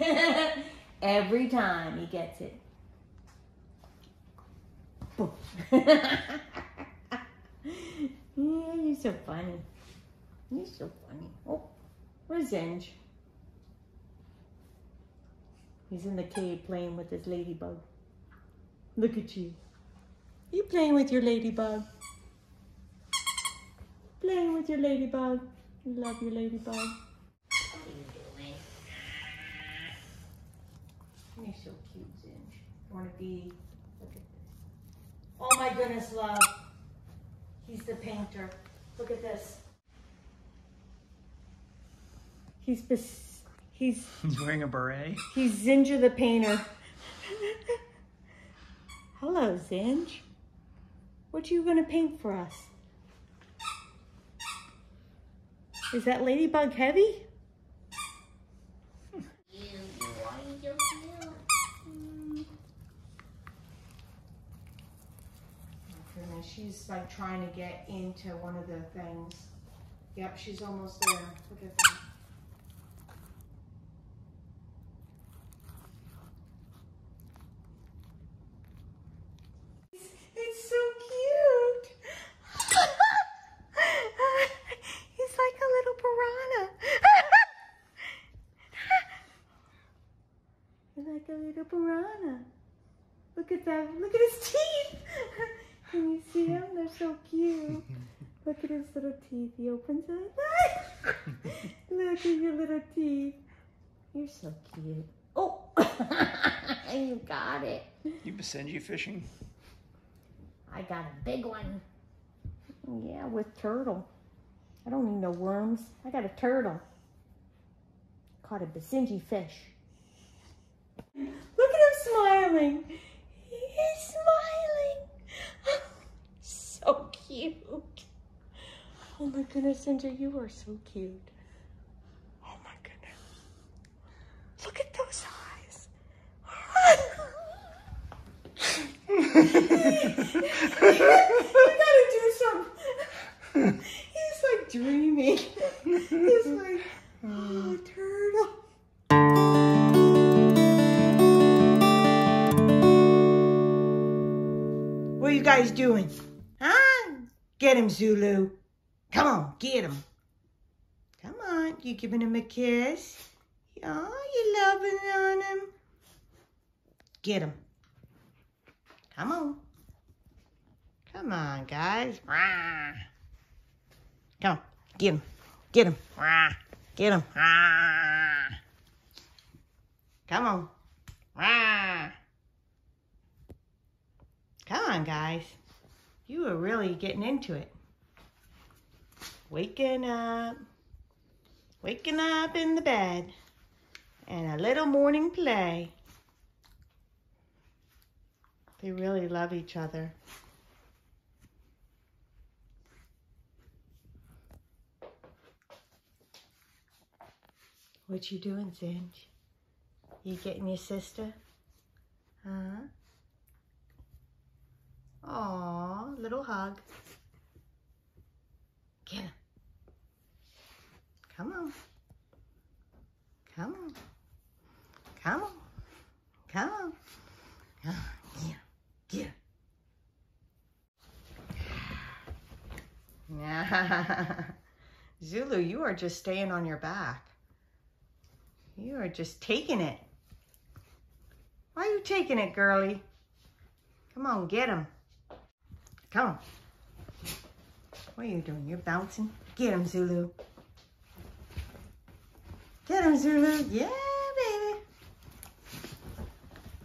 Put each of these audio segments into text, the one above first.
Every time he gets it. Yeah, you're so funny. You're so funny. Oh, where's? He's in the cave playing with his ladybug. Look at you. You playing with your ladybug. Playing with your ladybug. Love your ladybug. What are you doing? You're so cute, Zinj. You want to be, look at this. Oh my goodness, love. He's the painter. Look at this. He's bes- he's He's wearing a beret. he's Zinga the painter. Hello, Zinj. What are you gonna paint for us? Is that ladybug heavy? Oh, goodness, she's like trying to get into one of the things. Yep, she's almost there. Look at that. It's so cute. He's like a little piranha. He's like a little piranha. Look at that. Look at his teeth. Can you see them? They're so cute. Look at his little teeth. He opens it. Look at your little teeth. You're so cute. Oh, you got it. You Basenji fishing? I got a big one. Yeah, with turtle. I don't need no worms. I got a turtle. Caught a Basenji fish. Look at him smiling. He's smiling. cute. Oh my goodness, Zinga, you are so cute. Oh my goodness. Look at those eyes. you gotta do something. He's like dreaming. He's like, oh, turtle. What are you guys doing? Get him, Zulu. Come on, get him. Come on, you giving him a kiss? Oh, you loving on him. Get him. Come on. Come on, guys. Rah. Come on, get him. Get him. Rah. Get him. Rah. Come on. Rah. Come on, guys. You are really getting into it. Waking up. Waking up in the bed. And a little morning play. They really love each other. What you doing, Zinj? You getting your sister? Huh? Little hug. Get her. Come on. Come on. Come on. Come on. Come on. Get her. Get her. Zulu, you are just staying on your back. You are just taking it. Why are you taking it, girlie? Come on, get him. Come on. What are you doing? You're bouncing? Get him, Zulu. Get him, Zulu. Yeah, baby.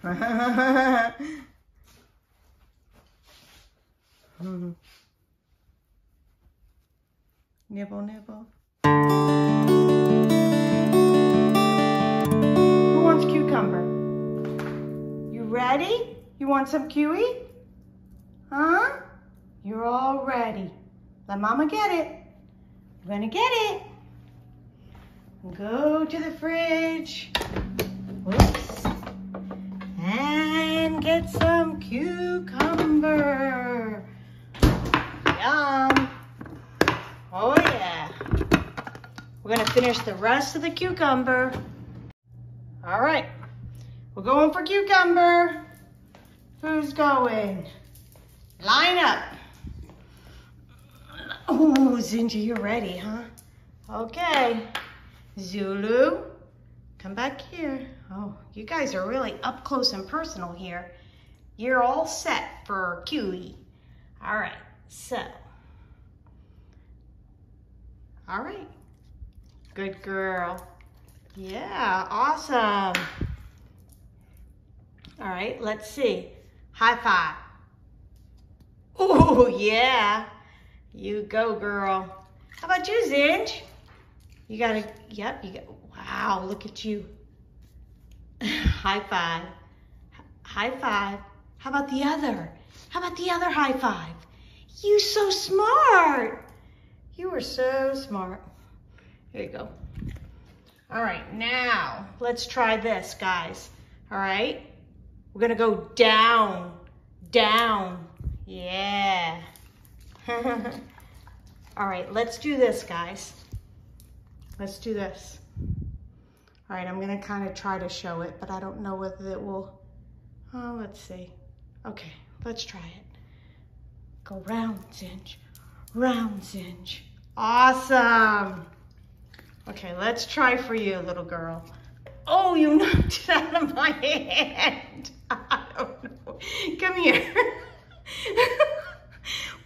Nibble, nibble. Who wants cucumber? You ready? You want some kiwi? Huh? You're all ready. Let mama get it. You're gonna get it. Go to the fridge. And get some cucumber. Yum. Oh yeah. We're gonna finish the rest of the cucumber. All right. We're going for cucumber. Who's going? Line up. Oh, Zinga, you're ready, huh? Okay. Zulu, come back here. Oh, you guys are really up close and personal here. You're all set for Kiwi. All right, so. All right. Good girl. Yeah, awesome. All right, let's see. High five. Oh, yeah. You go, girl. How about you, Zinj? You gotta, yep, you got, wow, look at you. high five. High five. How about the other? How about the other high five? You so smart. You were so smart. Here you go. All right, now let's try this, guys. All right, we're gonna go down, down. Yeah. All right, let's do this, guys. Let's do this. All right, I'm gonna kind of try to show it, but I don't know whether it will, oh, let's see. Okay, let's try it. Go round, Zinj, round, Zinj. Awesome. Okay, let's try for you, little girl. Oh, you knocked it out of my hand. I don't know. Come here.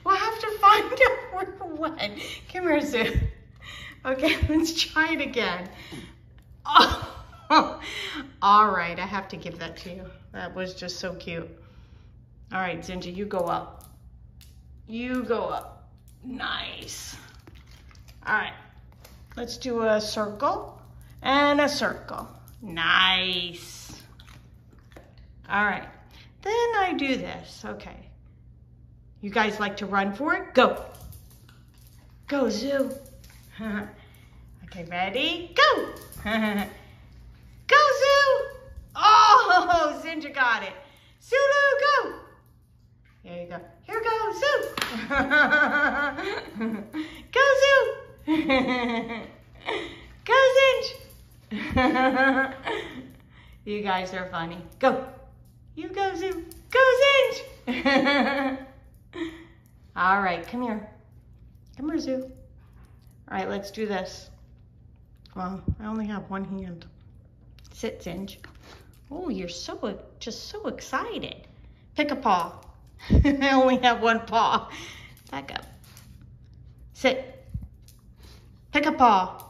we'll have to find out where went. Come here, Sue. Okay, let's try it again. Oh, all right, I have to give that to you. That was just so cute. All right, Zinga, you go up. You go up. Nice. All right. Let's do a circle and a circle. Nice. All right. Then I do this. Okay. You guys like to run for it? Go. Go, Zoo. okay, ready? Go. go, Zoo. Oh, Zinga got it. Zulu, go. There you go. Here goes Zoo. go, Zoo. Go, Zinj! you guys are funny. Go. You go, Zoo. Go, Zinj! All right, come here. Come here, Zoo. All right, let's do this. Well, I only have one hand. Sit, Zinj. Oh, you're so, just so excited. Pick a paw. I only have one paw. Back up. Sit. Pick a paw.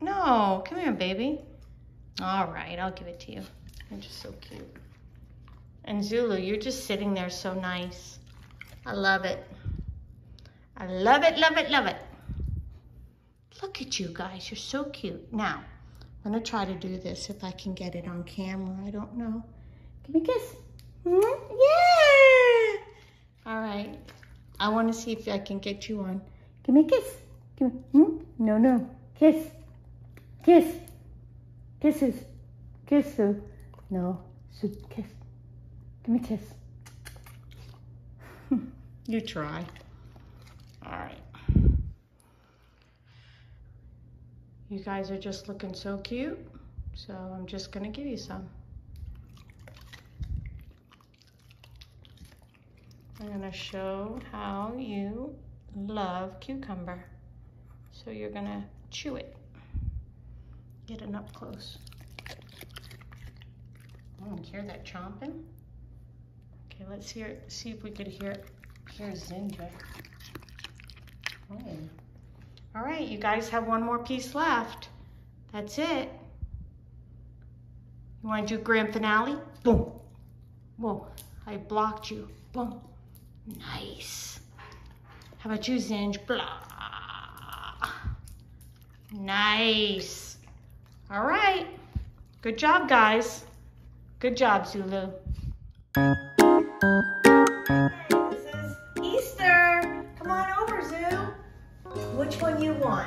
No, come here, baby. All right, I'll give it to you. You're just so cute. And Zulu, you're just sitting there so nice. I love it. I love it, love it, love it. Look at you guys, you're so cute. Now, I'm gonna try to do this if I can get it on camera. I don't know. Give me a kiss. Mm -hmm. Yeah! All right. I wanna see if I can get you on. Give me a kiss. Give me, hmm? No, no. Kiss. Kiss. Kisses. Kiss, Sue. No. Sue, kiss. Give me a kiss. you try. All right. You guys are just looking so cute. So I'm just gonna give you some. I'm gonna show how you love cucumber. So you're gonna chew it. Get it up close. Oh, hear that chomping? Okay, let's hear see if we could hear hear Zinga. Oh. All right, you guys have one more piece left. That's it. You want to do grand finale? Boom. Whoa, I blocked you. Boom. Nice. How about you, Zinj? Blah. Nice. All right. Good job, guys. Good job, Zulu. Which one you want?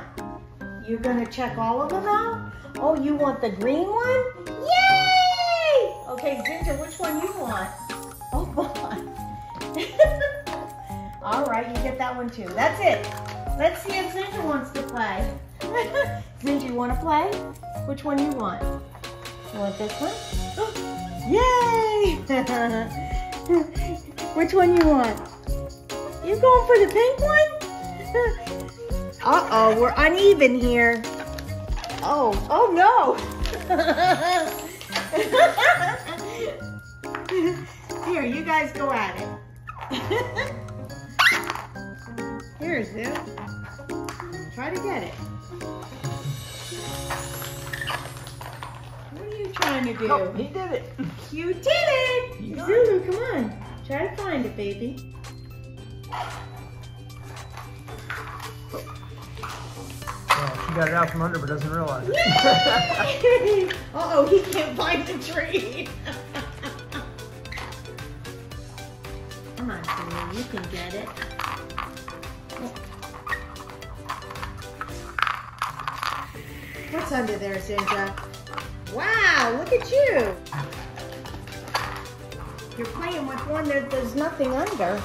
You're gonna check all of them out? Oh, you want the green one? Yay! Okay, Zinga, which one you want? Oh, boy. all right, you get that one too. That's it. Let's see if Zinga wants to play. Zinga, you want to play? Which one you want? You want this one? Yay! Which one you want? You going for the pink one? Uh-oh, we're uneven here. Oh, oh no! Here, you guys go at it. Here, Zoo. Try to get it. What are you trying to do? Oh, he did it. You did it! Zulu, come on. Try to find it, baby. Got it out from under, but doesn't realize. Uh-oh, he can't find the tree. Come on, Zulu, you can get it. What's under there, Zinga? Wow, look at you. You're playing with one that there's nothing under.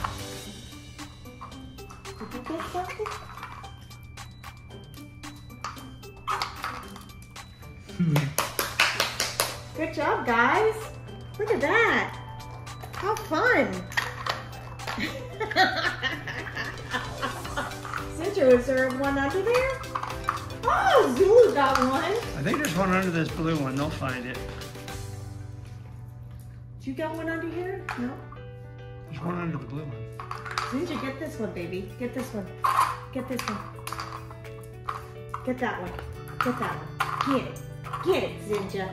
Good guys. Look at that. How fun. Cinder, is there one under there? Oh, Zulu got one. I think there's one under this blue one. They'll find it. Did you got one under here? No. There's one under the blue one. Zinga, get this one, baby. Get this one. Get this one. Get that one. Get that one. Get it. Get it, Zinga.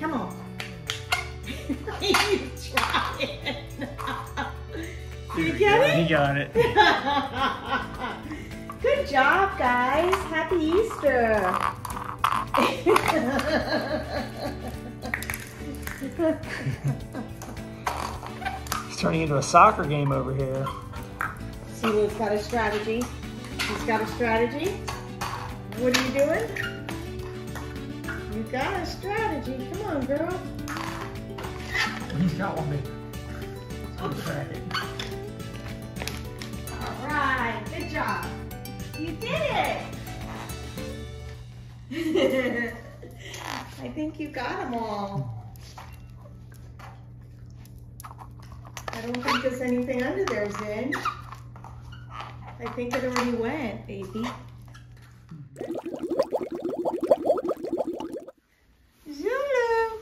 Come on. You try it. Did you get He it? got it. Good job, guys. Happy Easter. He's turning into a soccer game over here. See who's got a strategy. He's got a strategy. What are you doing? You got a strategy. Come on, girl. He's got one it. All right, good job. You did it. I think you got them all. I don't think there's anything under there, Zin. I think it already went, baby. Zulu,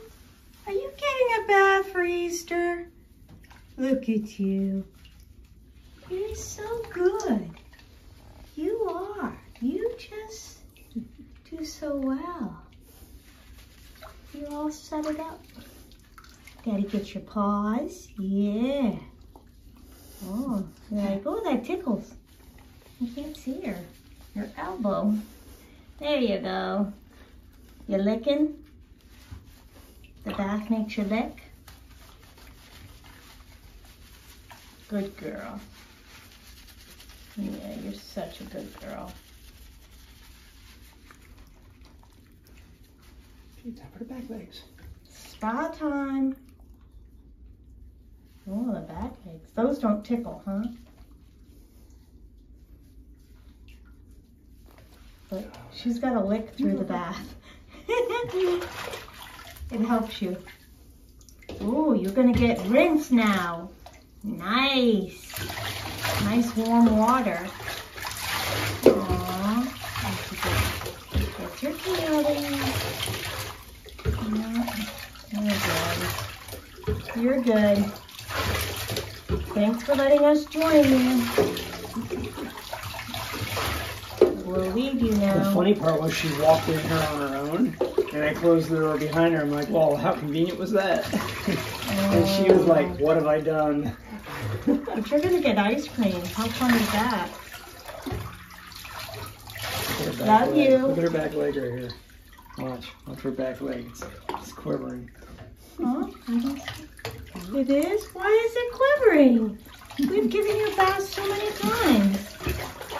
are you getting a bath Easter? Look at you. You're so good. You are. You just do so well. You all set it up. Daddy get your paws. Yeah. Oh, like, oh, that tickles. You can't see her. Your elbow. There you go. You're licking? The bath makes you lick? Good girl. Yeah, you're such a good girl. Gee, tap her back legs. Spa time. Oh, the back legs. Those don't tickle, huh? But she's got to lick through the bath. it helps you. Oh, you're going to get rinsed now. Nice. Nice warm water. Aww. Get your candy. You're good. You're good. Thanks for letting us join you. We'll leave you now. The funny part was she walked in here on her own, and I closed the door behind her. I'm like, well, how convenient was that? and she was like, what have I done? But you're gonna get ice cream. How fun is that? Look at her back Love leg. you. Look at her back leg right here. Watch. Watch her back leg. It's, it's quivering. Huh? It is? Why is it quivering? We've given you baths so many times.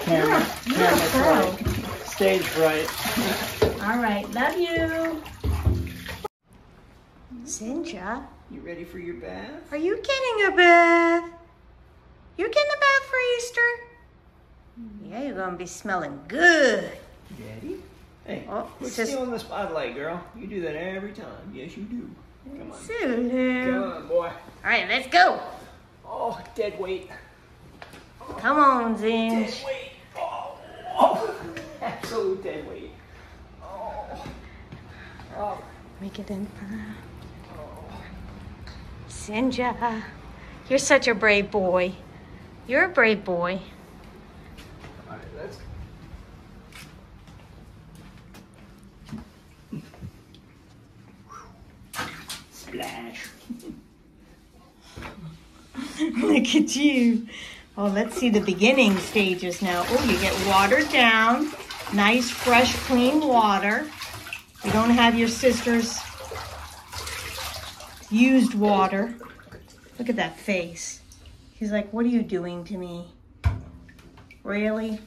Camera. You're a- you're Camera pro. right. Stage right. All right, love you. Zinga, You ready for your bath? are you getting a bath? You getting a bath for Easter? Yeah, you're gonna be smelling good. Daddy? Hey, Oh, quit sis- stealing the spotlight, girl. You do that every time. Yes, you do. Come on. Zulu. Come on, boy. All right, let's go. Oh, dead weight. Come on, Dead weight. Oh, oh. absolute dead weight. Oh. Oh. Make it in. Zinga, you're such a brave boy. You're a brave boy. All right, let's. Splash. Look at you. Oh, let's see the beginning stages now. Oh, you get watered down. Nice, fresh, clean water. You don't have your sister's used water. Look at that face. He's like, What are you doing to me? Really?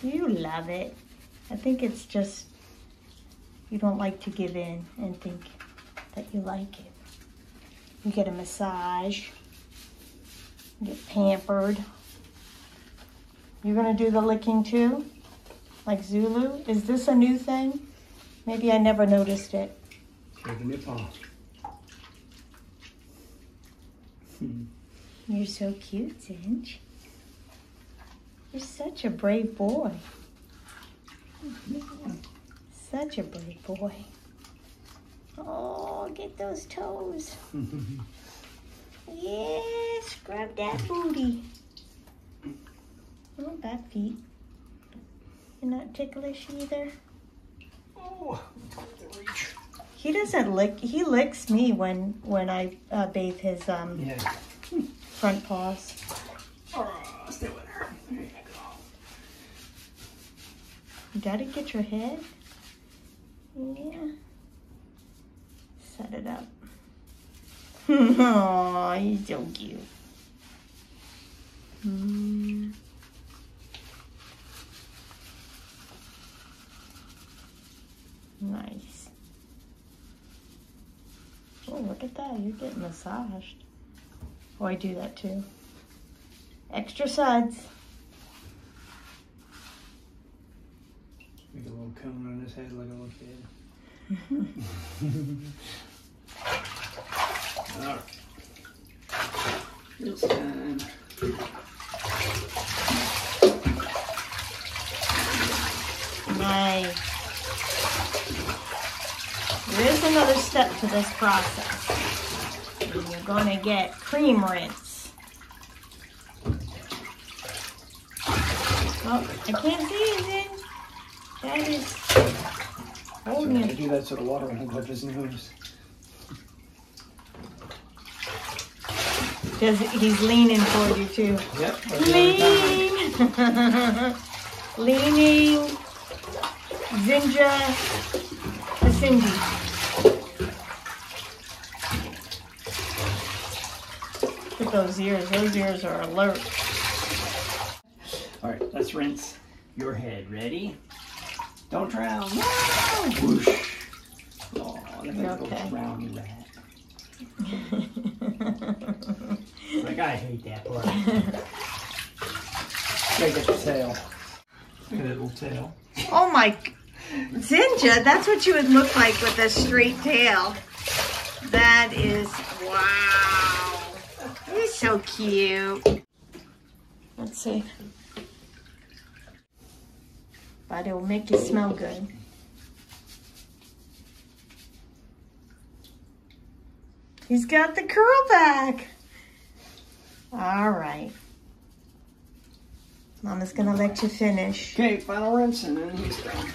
Do you love it. I think it's just you don't like to give in and think that you like it. You get a massage. You get pampered. You're gonna do the licking too? Like Zulu? Is this a new thing? Maybe I never noticed it. Shaking your paw. Hmm. You're so cute, Zinj. You're such a brave boy. Such a brave boy. Oh, get those toes. yes, scrub that booty. Oh, back feet. You're not ticklish either. Oh, the reach. He doesn't lick. He licks me when when I uh, bathe his um, Yeah. front paws. Oh, stay with her. There you go. You gotta get your head. Yeah. Set it up. Aw, he's so cute. Mm. Nice. Look at that. You're getting massaged. Oh, I do that too. Extra suds. Make a little cone on his head like a little kid. All right. This time. Nice. There is another step to this process. You're going to get cream rinse. Oh, I can't see anything. That is So holding I it. do that so the water won't go his nose. Does he's leaning toward you too. Yep. that's the only time. Lean. Leaning. Zinga. Cindy. Look at those ears. Those ears are alert. All right, let's rinse your head. Ready? Don't drown. No! Whoosh. Oh, look at that okay. little brownie rat. Like, I hate that part. Gotta get the tail. Look at that little tail. oh my. Zinga, that's what you would look like with a straight tail. That is, wow. You're so cute. Let's see. But it will make you smell good. He's got the curl back. All right. Mama's gonna let you finish. Okay, final rinse and then he's done.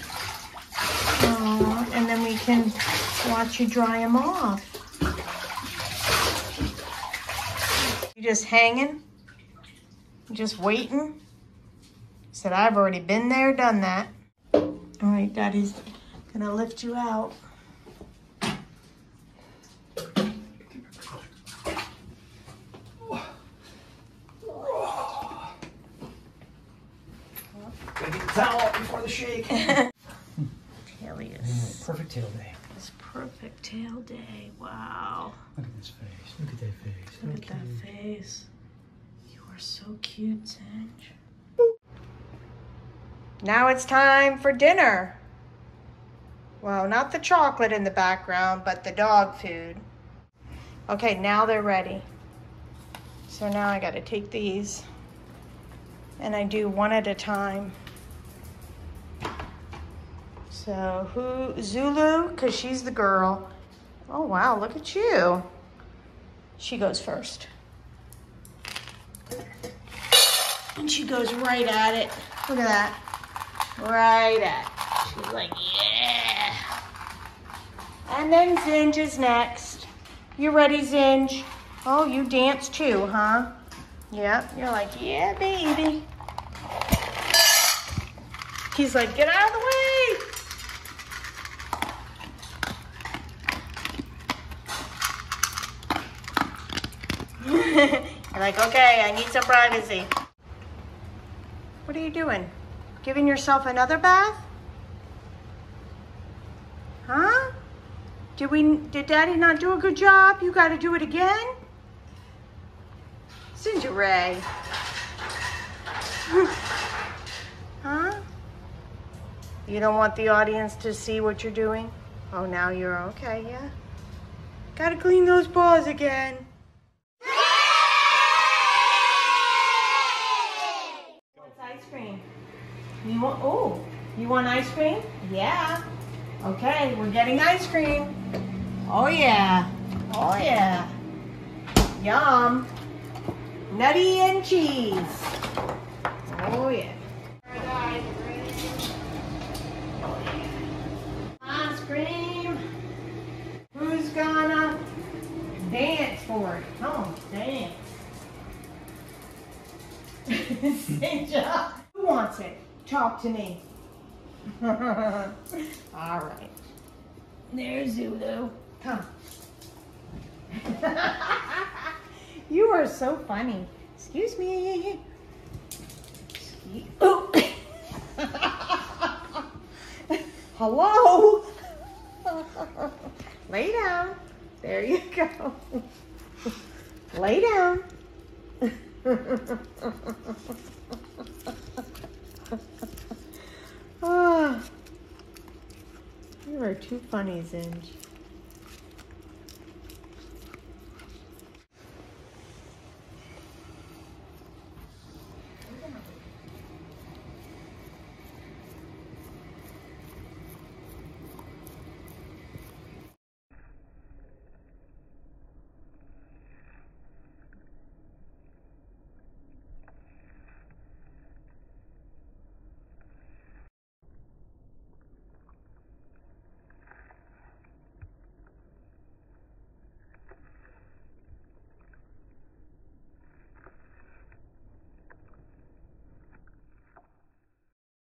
Aw, and then we can watch you dry him off. You just hanging? Just waiting? Said I've already been there, done that. All right, Daddy's gonna lift you out. Gotta get the towel up before the shake. Alias. Perfect tail day. It's perfect tail day. Wow. Look at this face. Look at that face. Look at that face. You are so cute, Sanj. Now it's time for dinner. Well, not the chocolate in the background, but the dog food. Okay, now they're ready. So now I got to take these and I do one at a time. So who, Zulu, because she's the girl. Oh wow, look at you. She goes first. And she goes right at it. Look at that. Right at. She's like, yeah. And then Zinj is next. You ready, Zinj? Oh, you dance too, huh? Yep, you're like, yeah, baby. He's like, get out of the way. Like, okay, I need some privacy. What are you doing? Giving yourself another bath? Huh? Did we, did daddy not do a good job? You gotta do it again? Ginger Ray. huh? You don't want the audience to see what you're doing? Oh, now you're okay, yeah? Gotta clean those balls again. What's ice cream? You want, oh, you want ice cream? Yeah. Okay, we're getting ice cream. Oh yeah. Oh yeah. Yum. Nutty and cheese. Oh yeah. Ice cream. Who's gonna dance for it? Come on, dance. Who wants it? Talk to me. All right. There's Zulu. Come. you are so funny. Excuse me. Excuse oh. Hello. Lay down. There you go. Lay down. Oh, you are too funny, Zinj.